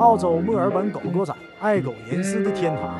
澳洲墨尔本狗狗展，爱狗人士的天堂。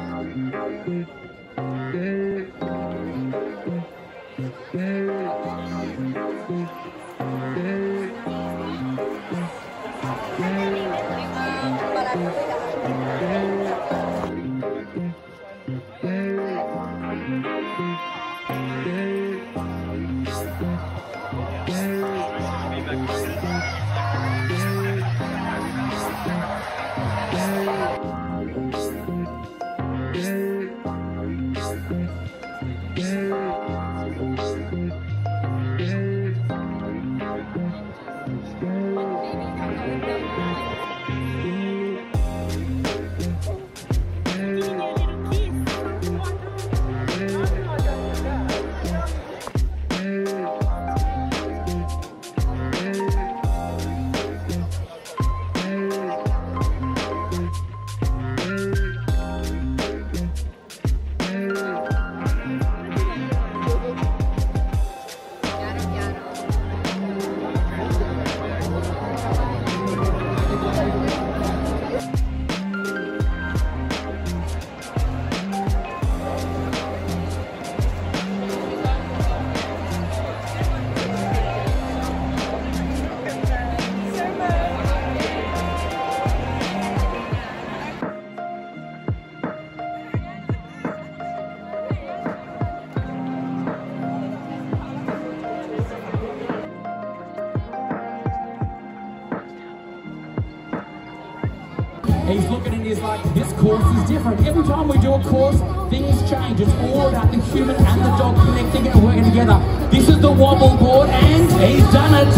He's looking and he's like, this course is different. Every time we do a course, things change. It's all about the human and the dog connecting and working together. This is the wobble board and he's done it.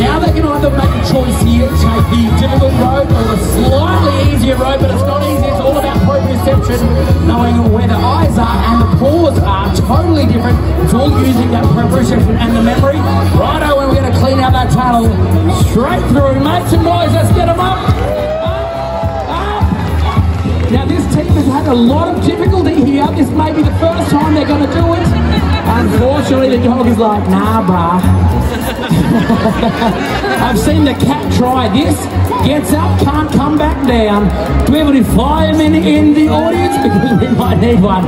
Now they can either make a choice here, take the difficult road or the slightly easier road, but it's not easy. It's all about proprioception, knowing where the eyes are and the paws are totally different. It's all using that proprioception and the memory. Righto, when we're going to clean out that tunnel straight through. Mates and boys, let's get them up. A lot of difficulty here. This may be the first time they're going to do it. Unfortunately, the dog is like, nah, brah. I've seen the cat try this. Gets up, can't come back down. Do we have any firemen in the audience? Because we might need one.